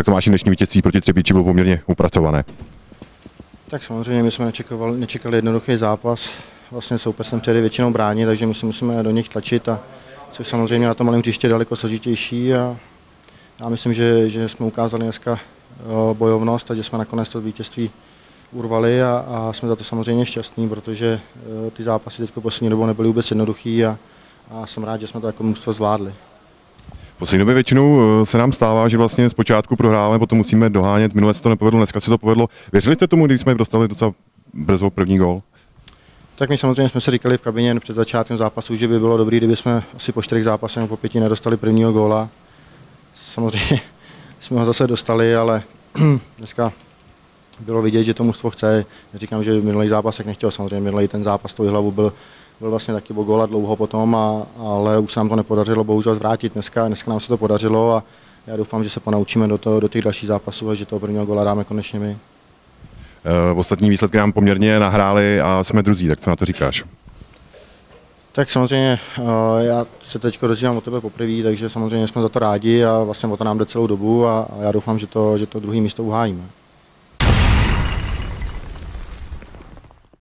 Tak to máš dnešní vítězství proti Třebíči bylo poměrně upracované. Tak samozřejmě my jsme nečekali, nečekali jednoduchý zápas. Vlastně soupeř jsem přijeli většinou bránit, takže my si musíme do nich tlačit, a, což samozřejmě na tom malém příště je daleko složitější. A já myslím, že, že jsme ukázali dneska eh, bojovnost a že jsme nakonec to vítězství urvali a, a jsme za to samozřejmě šťastní, protože eh, ty zápasy teď poslední dobou nebyly vůbec jednoduchý a, a jsem rád, že jsme to jako mužstvo zvládli. Poslední době většinou eh, se nám stává, že vlastně zpočátku prohráváme, potom musíme dohánět. Minule se to nepovedlo, dneska se to povedlo. Věřili jste tomu, když jsme dostali docela brzo první gol? Tak my samozřejmě jsme si říkali v kabině před začátkem zápasu, že by bylo dobré, kdyby jsme asi po čtyřech zápasech nebo po pěti nedostali prvního góla. Samozřejmě jsme ho zase dostali, ale dneska bylo vidět, že to mužstvo chce. Říkám, že minulý zápasek nechtěl, samozřejmě minulý ten zápas tou hlavu byl, byl vlastně taky o góla dlouho potom, a, ale už se nám to nepodařilo bohužel zvrátit. Dneska, dneska nám se to podařilo a já doufám, že se ponaučíme do, toho, do těch dalších zápasů a že toho prvního góla dáme konečně my. V ostatní výsledky nám poměrně nahráli a jsme druzí, tak co na to říkáš? Tak samozřejmě, já se teď dozvívám o tebe poprvé, takže samozřejmě jsme za to rádi a vlastně o to nám jde celou dobu a, já doufám, že to, že to druhé místo uhájíme.